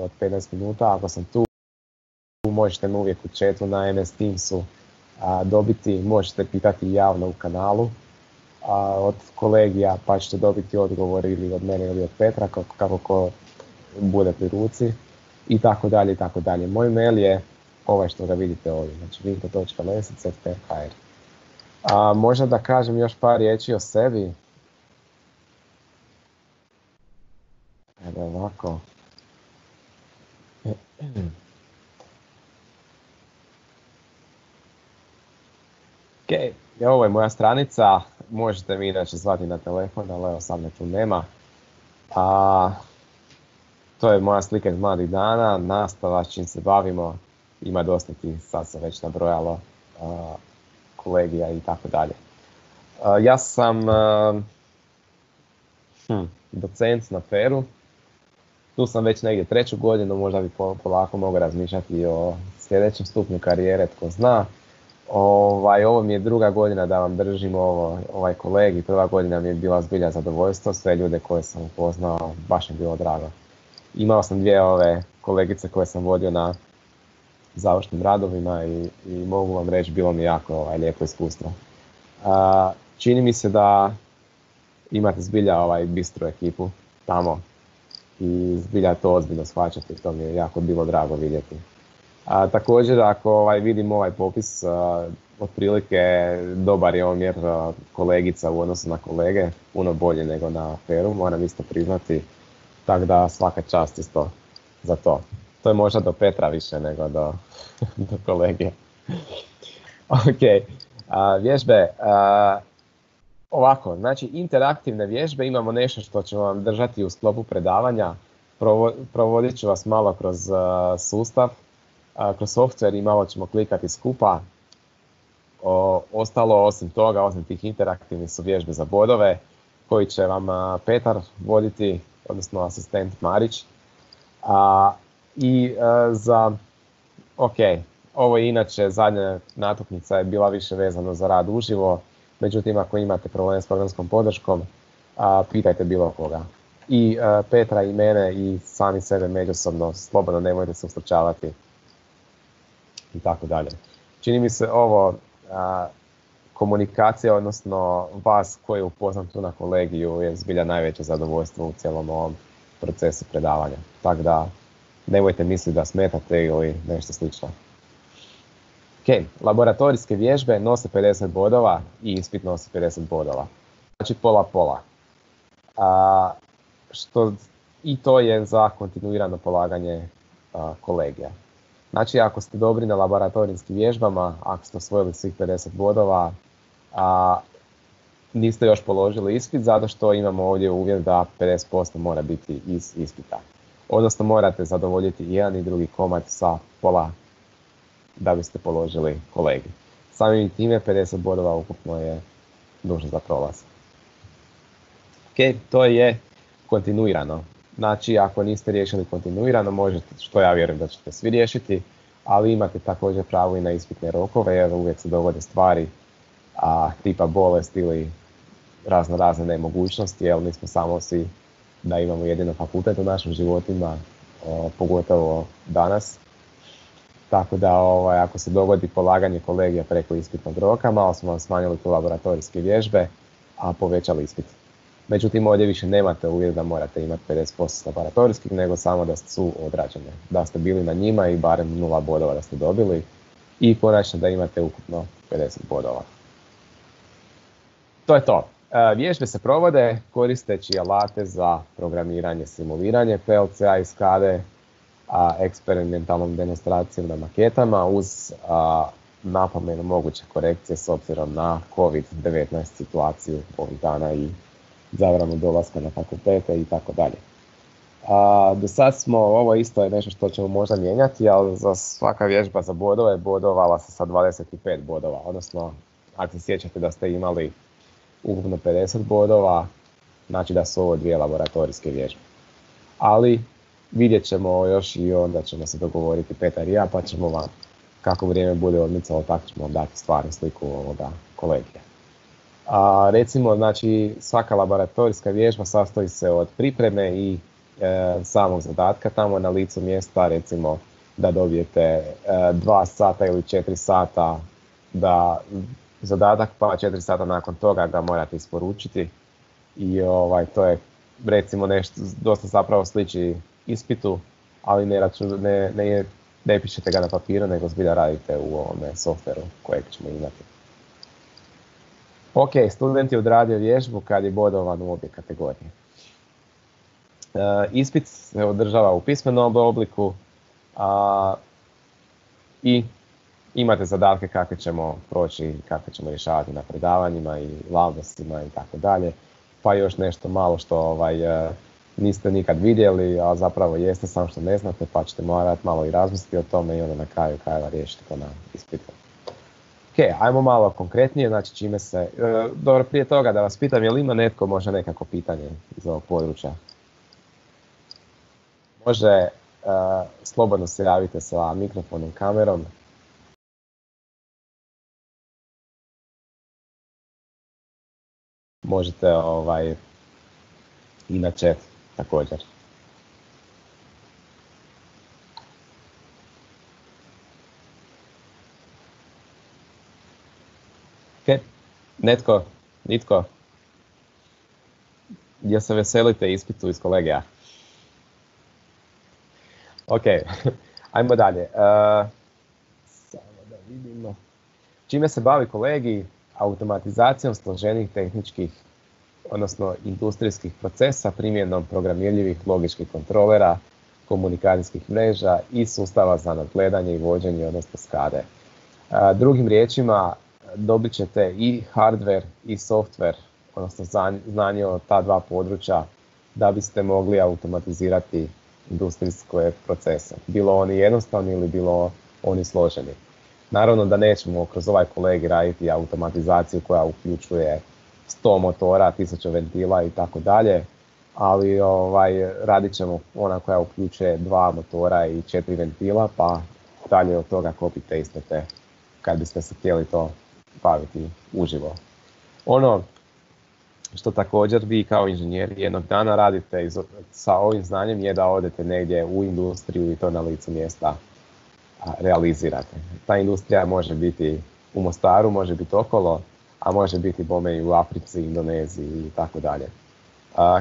od 15 minuta. Ako sam tu, možete me uvijek u chatu na MS Teamsu dobiti, možete pitati javno u kanalu od kolegija pa ćete dobiti odgovor ili od mene ili od Petra kako, kako ko bude pri ruci i tako dalje i tako dalje. Moj mail je ovaj što ga vidite ovdje, znači vinko.lesice.hr A možda da kažem još par riječi o sebi. Evo ovako. Ok, ovo je moja stranica, možete mi inače zvati na telefon, ali evo sad me tu nema. A, to je moja slika iz mladih dana, nastava s čim se bavimo, ima dosta ti, sad sam već nabrojalo, kolegija i tako dalje. Ja sam hm, docent na Peru, tu sam već negdje treću godinu, možda bi polako mogao razmišljati o sljedećem stupnju karijere, tko zna. Ovaj, ovo mi je druga godina da vam držim ovo, ovaj kolegi, prva godina mi je bila zbilja zadovoljstvo, sve ljude koje sam upoznao, baš mi je bilo drago. Imao sam dvije ove kolegice koje sam vodio na završnim radovima i, i mogu vam reći bilo mi jako ovaj, lijepo iskustvo. A, čini mi se da imate zbilja ovaj bistru ekipu tamo i zbilja to ozbiljno shvaćate, to mi je jako bilo drago vidjeti. A, također ako ovaj, vidim ovaj popis, otprilike dobar je omjer kolegica u odnosu na kolege, puno bolje nego na Peru, moram isto priznati, tako da svaka čast isto za to. To je možda do Petra više nego do, do kolegije. ok, a, vježbe. Ovako, znači interaktivne vježbe imamo nešto što ćemo vam držati u sklopu predavanja. provodit ću vas malo kroz sustav kroz software i malo ćemo klikati skupa. O, ostalo osim toga, osim tih interaktivnih su vježbe za bodove koji će vam Petar voditi, odnosno asistent Marić. I za, ok, ovo je inače zadnja natuknica je bila više vezano za rad uživo, međutim ako imate problem s programskom podrškom, a, pitajte bilo koga. I Petra i mene i sami sebe međusobno, slobodno nemojte se ustručavati i tako dalje. Čini mi se ovo komunikacija, odnosno vas koji upoznam tu na kolegiju je zbilja najveće zadovoljstvo u cijelom ovom procesu predavanja. Tako da nemojte misliti da smetate ili nešto slično. Laboratorijske vježbe nose 50 bodova i ispit nosi 50 bodova. Znači pola pola. A, što, I to je za kontinuirano polaganje a, kolegija. Znači ako ste dobri na laboratorijskim vježbama, ako ste osvojili svih 50 bodova, a niste još položili ispit zato što imamo ovdje uvjet da 50% mora biti iz ispita. Odnosno morate zadovoljiti jedan i drugi komad sa pola da biste položili kolegi. Samim time 50 bodova ukupno je nužno za prolaz. Ok, to je kontinuirano. Znači, ako niste riješili kontinuirano, možete, što ja vjerujem da ćete svi riješiti, ali imate također pravo i na ispitne rokove, jer uvijek se dogode stvari a, tipa bolest ili razno razne nemogućnosti, jer nismo samo svi da imamo jedino fakultet u našim životima, pogotovo danas. Tako da ovaj, ako se dogodi polaganje kolegija preko ispitnog roka, malo smo vam smanjili tu laboratorijske vježbe, a povećali ispit. Međutim, ovdje više nemate uvijek da morate imati 50% laboratorijskih, nego samo da su odrađene. Da ste bili na njima i barem nula bodova da ste dobili i konačno da imate ukupno 50 bodova. To je to. E, vježbe se provode koristeći alate za programiranje, simuliranje PLC-a i SCADE, a eksperimentalnom demonstracijom na maketama uz napomenu moguće korekcije s obzirom na COVID-19 situaciju ovih dana i zabranu dolaska na fakultete i tako dalje. Do sad smo, ovo isto je nešto što ćemo možda mijenjati, ali za svaka vježba za bodove bodovala se sa 25 bodova, odnosno ako se sjećate da ste imali ukupno 50 bodova, znači da su ovo dvije laboratorijske vježbe. Ali vidjet ćemo još i onda ćemo se dogovoriti Petar i ja, pa ćemo vam kako vrijeme bude odmicalo, tako ćemo vam dati stvarnu sliku ovoga kolegija. A, recimo, znači, svaka laboratorijska vježba sastoji se od pripreme i samog zadatka tamo na licu mjesta, recimo da dobijete e, dva sata ili četiri sata da zadatak pa četiri sata nakon toga ga morate isporučiti i ovaj, to je recimo nešto dosta zapravo sliči ispitu, ali ne, ne, ne, ne pišete ga na papiru, nego zbilja radite u ovome softveru kojeg ćemo imati. Ok, student je odradio vježbu kad je bodovan u obje kategorije. E, ispit se održava u pismenom obliku a, i imate zadatke kakve ćemo proći, kakve ćemo rješavati na predavanjima i lavnostima i tako dalje. Pa još nešto malo što ovaj, e, niste nikad vidjeli, a zapravo jeste samo što ne znate, pa ćete morati malo i razmisliti o tome i onda na kraju krajeva riješiti to na ispitu. Ok, ajmo malo konkretnije, znači čime se... E, dobro, prije toga da vas pitam, je li ima netko možda nekako pitanje iz ovog područja? Može, uh, slobodno se javite sa mikrofonom, kamerom. Možete ovaj, i chat također. Ok, netko, nitko, gdje se veselite ispitu iz kolegija? Ok, ajmo dalje. Uh, samo da vidimo. Čime se bavi kolegi? Automatizacijom složenih tehničkih, odnosno industrijskih procesa, primjenom programirljivih logičkih kontrolera, komunikacijskih mreža i sustava za nadgledanje i vođenje, odnosno skade. Drugim riječima, dobit ćete i hardware i software, odnosno znanje o ta dva područja da biste mogli automatizirati industrijske procese, bilo oni jednostavni ili bilo oni složeni. Naravno da nećemo kroz ovaj kolegi raditi automatizaciju koja uključuje 100 motora, 1000 ventila i tako dalje, ali ovaj, radit ćemo ona koja uključuje dva motora i četiri ventila, pa dalje od toga copy paste kad biste se htjeli to baviti uživo. Ono što također vi kao inženjeri jednog dana radite sa ovim znanjem je da odete negdje u industriju i to na licu mjesta realizirate. Ta industrija može biti u Mostaru, može biti okolo, a može biti bome i u Africi, Indoneziji i tako dalje.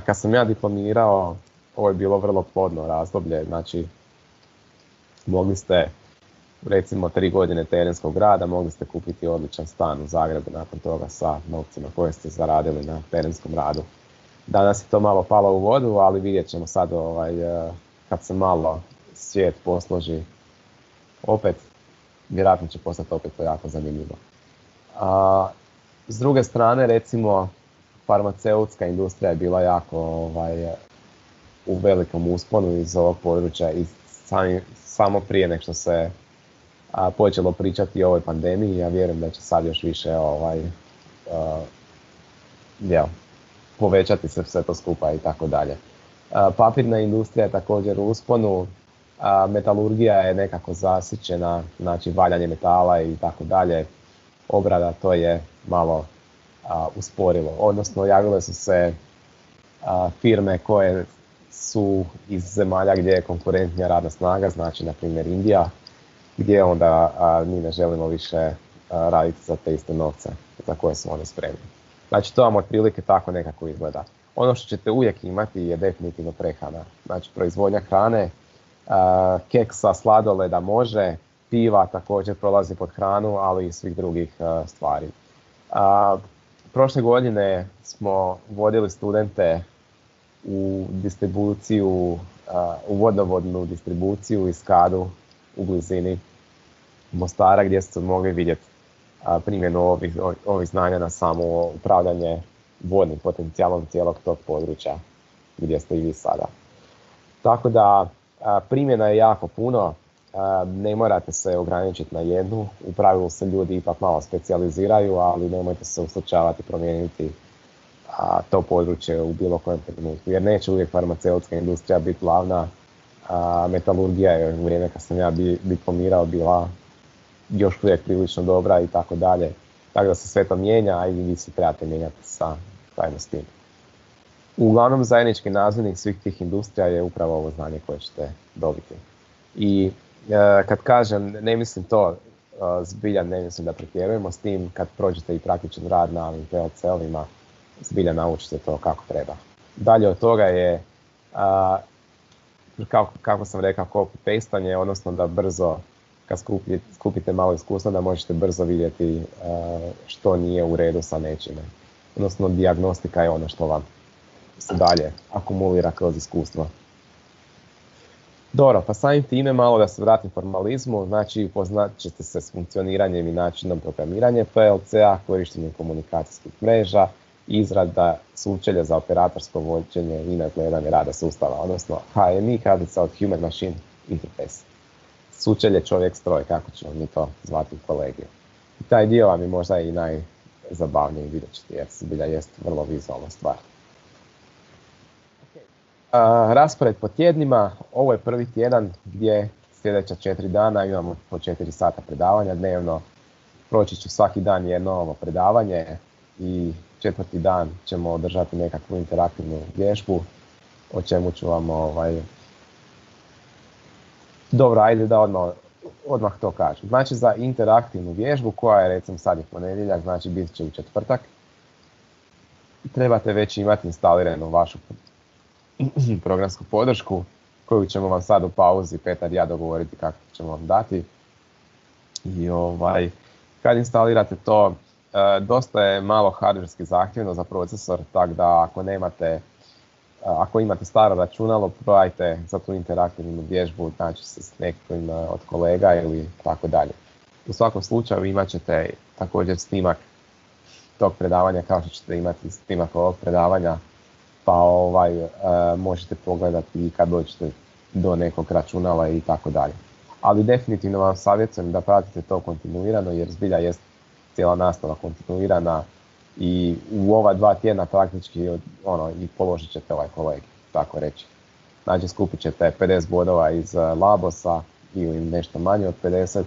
Kad sam ja diplomirao, ovo je bilo vrlo plodno razdoblje, znači mogli ste recimo tri godine terenskog rada mogli ste kupiti odličan stan u Zagrebu nakon toga sa novcima koje ste zaradili na terenskom radu. Danas je to malo palo u vodu, ali vidjet ćemo sad ovaj, eh, kad se malo svijet posloži opet, vjerojatno će postati opet to jako zanimljivo. A, s druge strane, recimo, farmaceutska industrija je bila jako ovaj, u velikom usponu iz ovog područja i samo prije nek što se a, počelo pričati o ovoj pandemiji, ja vjerujem da će sad još više ovaj, ja, povećati se sve to skupa i tako dalje. Papirna industrija je također u usponu, metalurgija je nekako zasićena, znači valjanje metala i tako dalje. Obrada to je malo usporilo, odnosno javile su se firme koje su iz zemalja gdje je konkurentnija radna snaga, znači na primjer Indija, gdje onda a, mi ne želimo više raditi za te iste novce za koje su oni spremni. Znači to vam otprilike tako nekako izgleda. Ono što ćete uvijek imati je definitivno prehrana. Znači proizvodnja hrane, a, keksa, sladoleda može, piva također prolazi pod hranu, ali i svih drugih stvari. prošle godine smo vodili studente u distribuciju, u vodovodnu distribuciju i skadu u blizini Mostara gdje ste mogli vidjeti primjenu ovih, ovih znanja na samo upravljanje vodnim potencijalom cijelog tog područja gdje ste i vi sada. Tako da primjena je jako puno, ne morate se ograničiti na jednu, u pravilu se ljudi ipak malo specijaliziraju, ali nemojte se uslučavati promijeniti to područje u bilo kojem trenutku, jer neće uvijek farmaceutska industrija biti glavna, metalurgija je u vrijeme kad sam ja diplomirao bila još uvijek prilično dobra i tako dalje. Tako da se sve to mijenja, a i vi se trebate mijenjati sa, zajedno s tim. Uglavnom zajednički nazivnik svih tih industrija je upravo ovo znanje koje ćete dobiti. I kad kažem, ne mislim to, e, zbilja ne mislim da pretjerujemo s tim, kad prođete i praktičan rad na ovim PLC-ovima, zbilja naučite to kako treba. Dalje od toga je, kako, sam rekao, copy-pastanje, odnosno da brzo, kad skupite, skupite malo iskustva, da možete brzo vidjeti što nije u redu sa nečime. Odnosno, diagnostika je ono što vam se dalje akumulira kroz iskustvo. Dobro, pa samim time malo da se vratim formalizmu, znači upoznat ćete se s funkcioniranjem i načinom programiranja PLC-a, korištenjem komunikacijskih mreža, izrada sučelja za operatorsko vođenje i nadgledanje rada sustava, odnosno HMI, kratica od Human Machine Interface. Sučelje čovjek-stroj, kako ćemo mi to zvati u kolegiju. Taj dio vam je možda i najzabavniji, vidjet ćete, jer bilja jest vrlo vizualna stvar. Raspored po tjednima, ovo je prvi tjedan gdje sljedeća četiri dana imamo po četiri sata predavanja dnevno. Proći će svaki dan jedno ovo predavanje i četvrti dan ćemo održati nekakvu interaktivnu vježbu, o čemu ću vam ovaj... Dobro, ajde da odmah, odmah to kažem. Znači za interaktivnu vježbu koja je recimo sad je ponedjeljak, znači bit će u četvrtak, trebate već imati instaliranu vašu programsku podršku koju ćemo vam sad u pauzi Petar i ja dogovoriti kako ćemo vam dati. I ovaj, kad instalirate to, e, dosta je malo hardverski zahtjevno za procesor, tako da ako nemate e, ako imate staro računalo, probajte za tu interaktivnu vježbu, znači se s nekim e, od kolega ili tako dalje. U svakom slučaju imat ćete također snimak tog predavanja kao što ćete imati snimak ovog predavanja pa ovaj, e, možete pogledati kad dođete do nekog računala i tako dalje. Ali definitivno vam savjetujem da pratite to kontinuirano jer zbilja jest cijela nastava kontinuirana i u ova dva tjedna praktički ono, i položit ćete ovaj kolegi, tako reći. Znači skupit ćete 50 bodova iz e, Labosa ili nešto manje od 50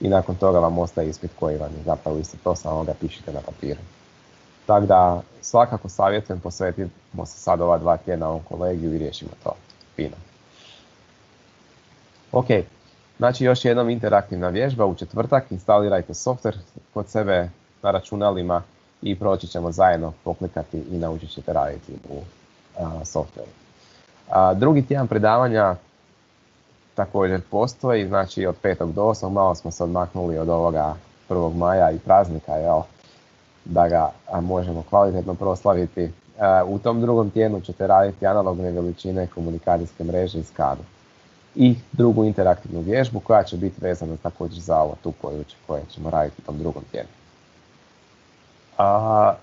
i nakon toga vam ostaje ispit koji vam je zapravo isto to, samo ga pišite na papiru. Tako da svakako savjetujem posvetimo se sad ova dva tjedna ovom kolegiju i riješimo to fino. Ok, znači još jednom interaktivna vježba u četvrtak, instalirajte software kod sebe na računalima i proći ćemo zajedno poklikati i naučit ćete raditi u softwareu. drugi tjedan predavanja također postoji, znači od 5. do 8. malo smo se odmaknuli od ovoga 1. maja i praznika, jel? Da ga možemo kvalitetno proslaviti. E, u tom drugom tjednu ćete raditi analogne veličine komunikacijske mreže iz SCAD-u. I drugu interaktivnu vježbu koja će biti vezana također za ovo tu područje koje ćemo raditi u tom drugom tjednu. A,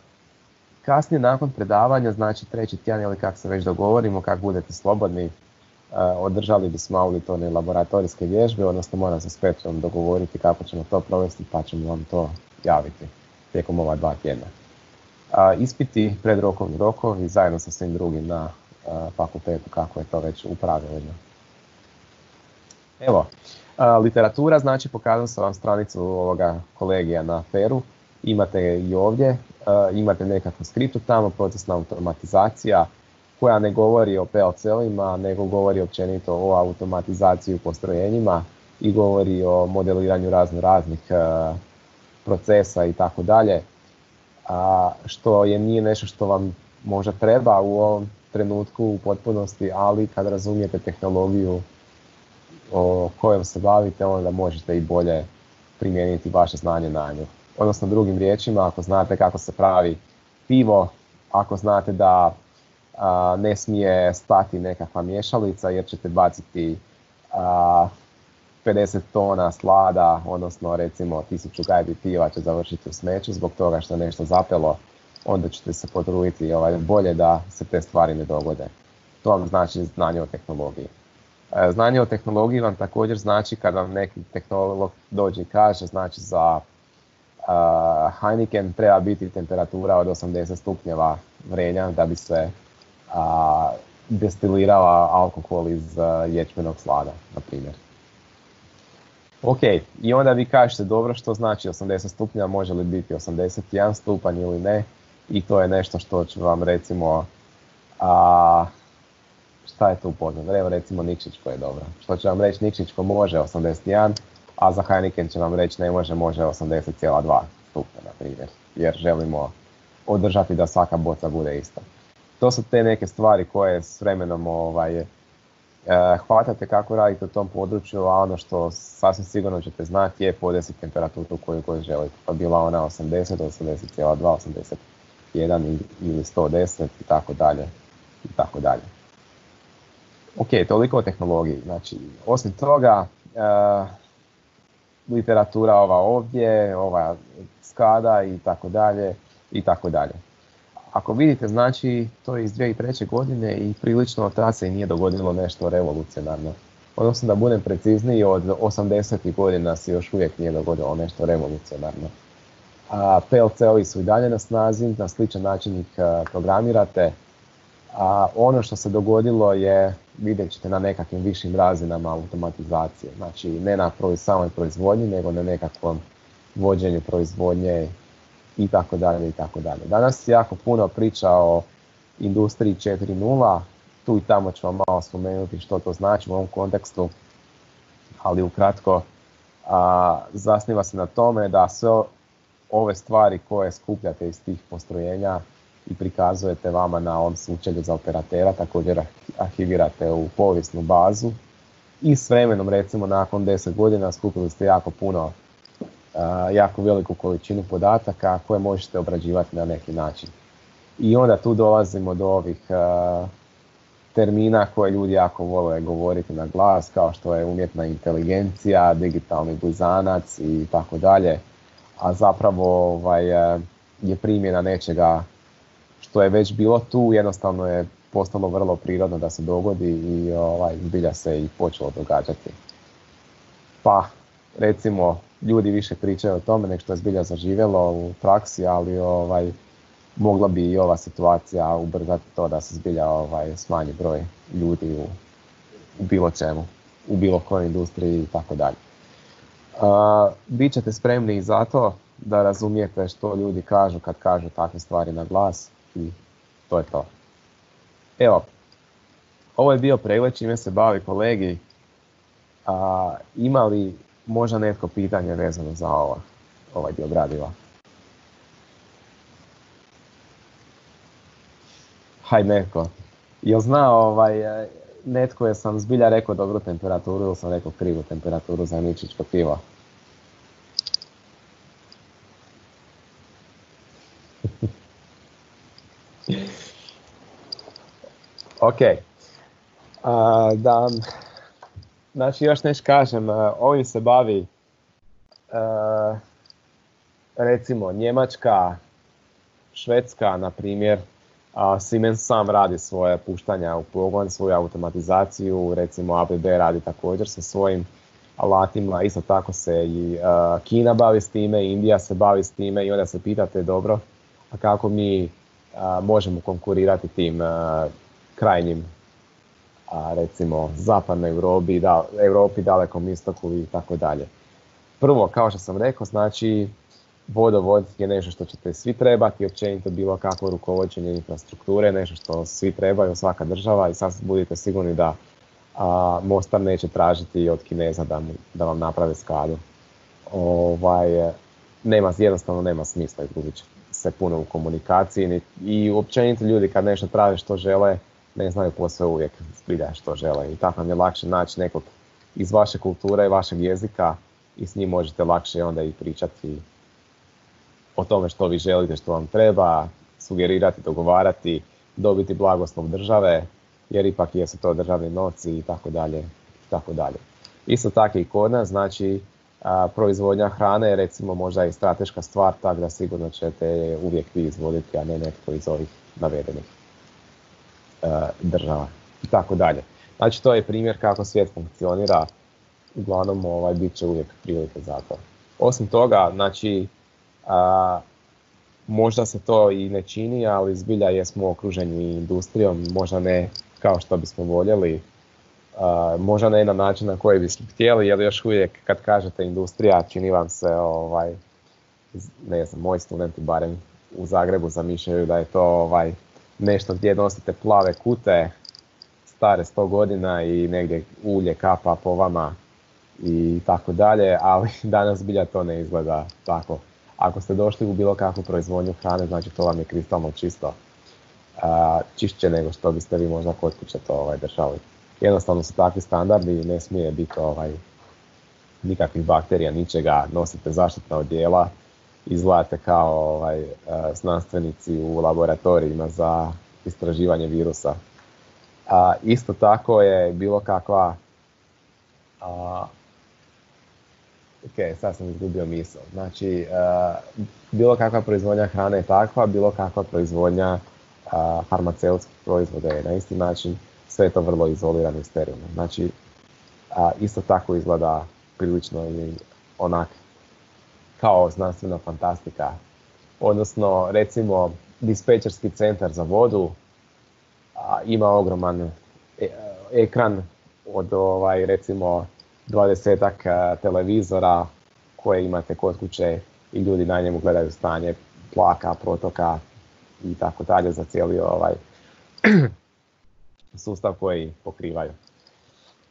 kasnije nakon predavanja, znači treći tjedan ili kako se već dogovorimo, kako budete slobodni, e, održali bismo auditorne laboratorijske vježbe, odnosno moram se s Petrom dogovoriti kako ćemo to provesti pa ćemo vam to javiti tijekom ova dva tjedna. A, ispiti pred rokovni rokovi zajedno sa svim drugim na fakultetu kako je to već u pravilima. Evo, literatura, znači pokazam sam vam stranicu ovoga kolegija na Feru, imate i ovdje, imate nekakvu skriptu tamo, procesna automatizacija koja ne govori o PLC-ovima, nego govori općenito o automatizaciji u postrojenjima i govori o modeliranju razno raznih procesa i tako dalje, a što je nije nešto što vam možda treba u ovom trenutku u potpunosti, ali kad razumijete tehnologiju o kojom se bavite, onda možete i bolje primijeniti vaše znanje na nju. Odnosno drugim riječima, ako znate kako se pravi pivo, ako znate da ne smije stati nekakva mješalica jer ćete baciti 50 tona slada, odnosno recimo 1000 gajbi piva će završiti u smeću zbog toga što je nešto zapelo, onda ćete se potruditi ovaj, bolje da se te stvari ne dogode. To vam znači znanje o tehnologiji. E, znanje o tehnologiji vam također znači kada vam neki tehnolog dođe i kaže, znači za uh, Heineken treba biti temperatura od 80 stupnjeva vrenja da bi se uh, destilirala alkohol iz uh, ječmenog slada, na primjer. Ok, i onda vi kažete dobro što znači 80 stupnja, može li biti 81 stupanj ili ne i to je nešto što ću vam recimo A, šta je tu poznato? Evo recimo Nikšićko je dobro. Što će vam reći Nikšićko može 81, a za Heineken će vam reći ne može, može 80,2 stupnja, na primjer. Jer želimo održati da svaka boca bude ista. To su te neke stvari koje s vremenom ovaj, hvatate kako radite u tom području, a ono što sasvim sigurno ćete znati je podesiti temperaturu koju god želite. Pa bila ona 80, 80,2, 81 ili 110 i tako dalje. I tako dalje. Ok, toliko o tehnologiji. Znači, osim toga, e, literatura ova ovdje, ova skada i tako dalje i tako dalje. Ako vidite, znači, to je iz 2003. godine i prilično od se nije dogodilo nešto revolucionarno. Odnosno da budem precizniji, od 80. godina se još uvijek nije dogodilo nešto revolucionarno. A PLC-ovi su i dalje na snazi, na sličan način ih programirate. A ono što se dogodilo je, vidjet ćete na nekakvim višim razinama automatizacije. Znači ne na samoj proizvodnji, nego na nekakvom vođenju proizvodnje i tako dalje i tako dalje. Danas je jako puno priča o industriji 4.0, tu i tamo ću vam malo spomenuti što to znači u ovom kontekstu, ali ukratko a, zasniva se na tome da sve ove stvari koje skupljate iz tih postrojenja i prikazujete vama na ovom sučelju za operatera, također arhivirate u povijesnu bazu i s vremenom recimo nakon 10 godina skupili ste jako puno jako veliku količinu podataka koje možete obrađivati na neki način. I onda tu dolazimo do ovih termina koje ljudi jako vole govoriti na glas, kao što je umjetna inteligencija, digitalni blizanac i tako dalje. A zapravo ovaj, je primjena nečega što je već bilo tu, jednostavno je postalo vrlo prirodno da se dogodi i ovaj, zbilja se i počelo događati. Pa, recimo, ljudi više pričaju o tome nek što je zbilja zaživjelo u praksi, ali ovaj, mogla bi i ova situacija ubrzati to da se zbilja ovaj, smanji broj ljudi u, u bilo čemu, u bilo kojoj industriji i tako dalje. Bićete spremni i za to da razumijete što ljudi kažu kad kažu takve stvari na glas i to je to. Evo, ovo je bio pregled čime se bavi kolegi. A, ima li možda netko pitanje vezano za ovo, ovaj dio gradiva? Hajde netko. Jel zna ovaj, netko je sam zbilja rekao dobru temperaturu ili sam rekao krivu temperaturu za ničičko pivo? ok. da, znači još nešto kažem, ovim se bavi recimo Njemačka, Švedska na primjer, Siemens sam radi svoje puštanja u pogon, svoju automatizaciju, recimo ABB radi također sa svojim alatima, isto tako se i Kina bavi s time, Indija se bavi s time i onda se pitate dobro, a kako mi možemo konkurirati tim krajnjim a recimo zapadnoj Europi, da, Europi, dalekom istoku i tako dalje. Prvo, kao što sam rekao, znači vodovod je nešto što ćete svi trebati, općenito bilo kakvo rukovođenje infrastrukture, nešto što svi trebaju, svaka država i sad budite sigurni da a, Mostar neće tražiti od Kineza da, da vam naprave skadu. Ovaj, nema, jednostavno nema smisla izgubit se puno u komunikaciji i općenito ljudi kad nešto traže što žele, ne znaju posve uvijek zbilja što žele i tako vam je lakše naći nekog iz vaše kulture i vašeg jezika i s njim možete lakše onda i pričati o tome što vi želite, što vam treba, sugerirati, dogovarati, dobiti blagoslov države, jer ipak jesu to državni novci i tako dalje, tako dalje. Isto tako i kod nas, znači a, proizvodnja hrane je recimo možda i strateška stvar, tako da sigurno ćete uvijek vi izvoditi, a ne netko iz ovih navedenih. E, država i tako dalje. Znači to je primjer kako svijet funkcionira, uglavnom ovaj, bit će uvijek prilike za to. Osim toga, znači, a, možda se to i ne čini, ali zbilja jesmo okruženi industrijom, možda ne kao što bismo voljeli, a, možda ne na način na koji bismo htjeli, jer još uvijek kad kažete industrija, čini vam se, ovaj, ne znam, moji studenti barem u Zagrebu zamišljaju da je to ovaj, nešto gdje nosite plave kute, stare 100 godina i negdje ulje kapa po vama i tako dalje, ali danas bilja to ne izgleda tako. Ako ste došli u bilo kakvu proizvodnju hrane, znači to vam je kristalno čisto. čišće nego što biste vi možda kod kuće to ovaj, držali. Jednostavno su takvi standardi i ne smije biti ovaj, nikakvih bakterija, ničega, nosite zaštitna odjela, izgledate kao ovaj, znanstvenici u laboratorijima za istraživanje virusa. A, isto tako je bilo kakva a, ok, sad sam izgubio misao. Znači, bilo kakva proizvodnja hrane je takva, bilo kakva proizvodnja farmaceutskih proizvoda je na isti način, sve je to vrlo izolirano i sterilno. Znači, isto tako izgleda prilično i onak kao znanstvena fantastika. Odnosno, recimo, dispečerski centar za vodu ima ogroman e, ekran od ovaj, recimo dvadesetak e, televizora koje imate kod kuće i ljudi na njemu gledaju stanje plaka, protoka i tako dalje za cijeli ovaj sustav koji pokrivaju.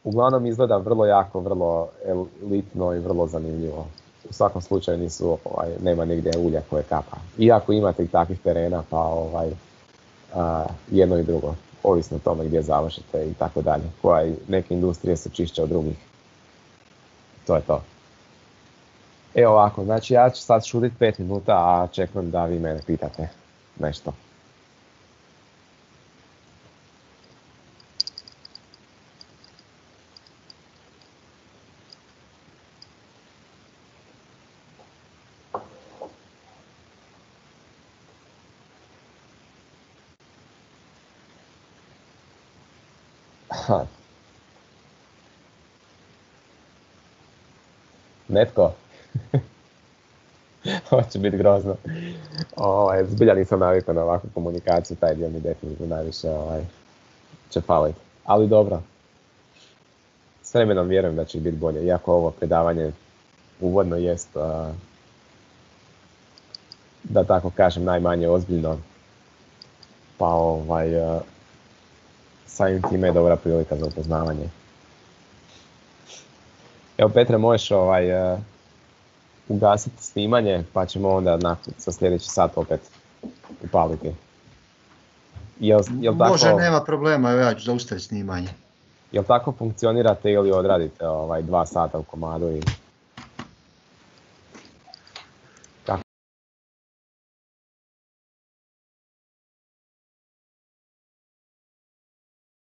Uglavnom izgleda vrlo jako, vrlo elitno i vrlo zanimljivo. U svakom slučaju nisu, ovaj, nema nigdje ulja koje kapa. Iako imate i takvih terena, pa ovaj, jedno i drugo, ovisno o tome gdje završite i tako dalje. Koja neke industrije su čišće od drugih. To je to. Evo ovako, znači ja ću sad šuditi pet minuta, a čekam da vi mene pitate nešto. Netko? Ovo će biti grozno. Ovaj, zbilja nisam navikao na ovakvu komunikaciju, taj dio mi definitivno najviše ovaj, će faliti. Ali dobro. S vremenom vjerujem da će biti bolje, iako ovo predavanje uvodno jest, da tako kažem, najmanje ozbiljno. Pa ovaj, uh, samim time je dobra prilika za upoznavanje. Evo Petre, možeš ovaj, ugasiti snimanje, pa ćemo onda nakon, sa sljedeći sat opet upaliti. Jel, jel tako, Može, nema problema, evo ja ću zaustaviti snimanje. Jel tako funkcionirate ili odradite ovaj, dva sata u komadu i